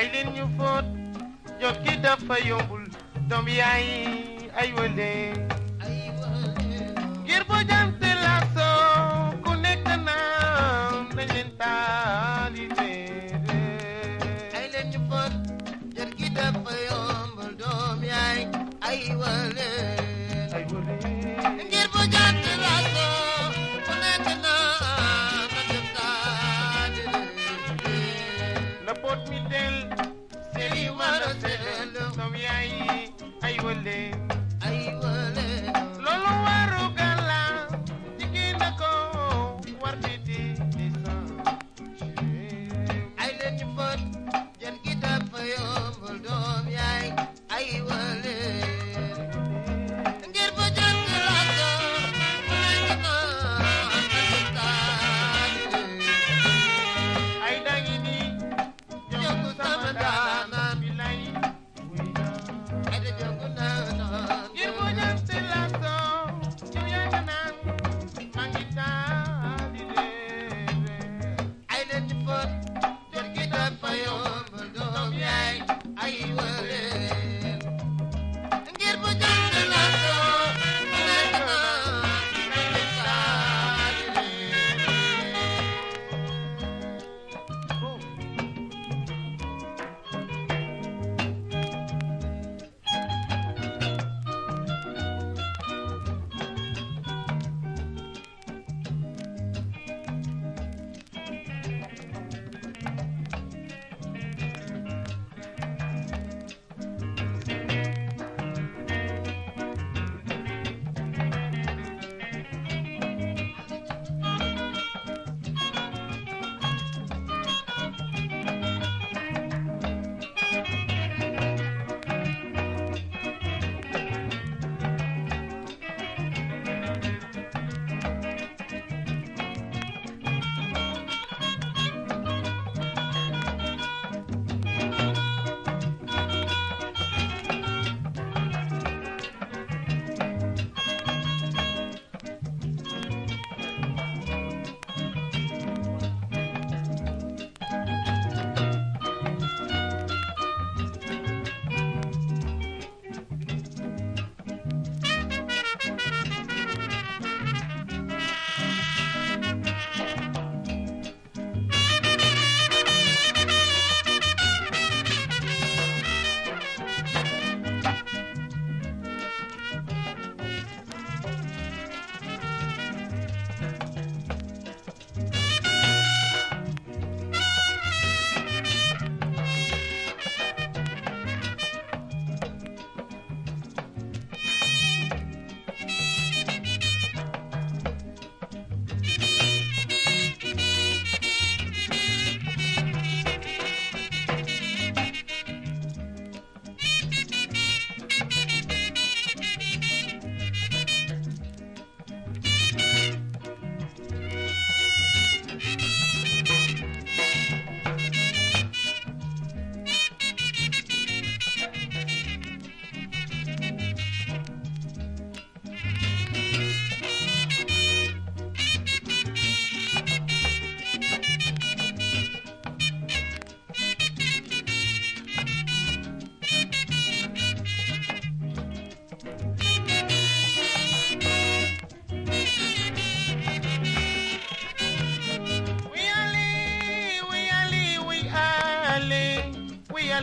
ay leen ñu fóot jot ki dafa yombul doom yaay ay wënde ngir boo jàmte la soo ku nekk naam nañ leen taalite ay leen ñu fóot jot dafa yombul doom yaay ay wënde والليل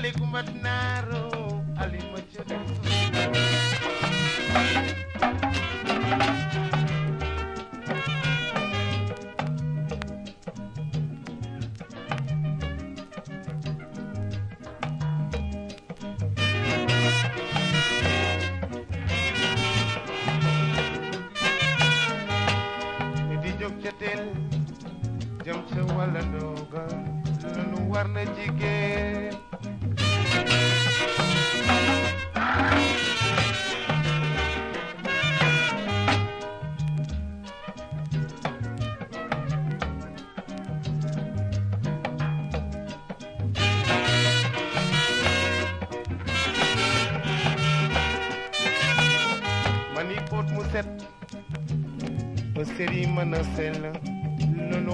Di kumbat naro ali jam sa wala doga lalu warna jigéen Seri mën a no lu nu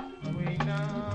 China.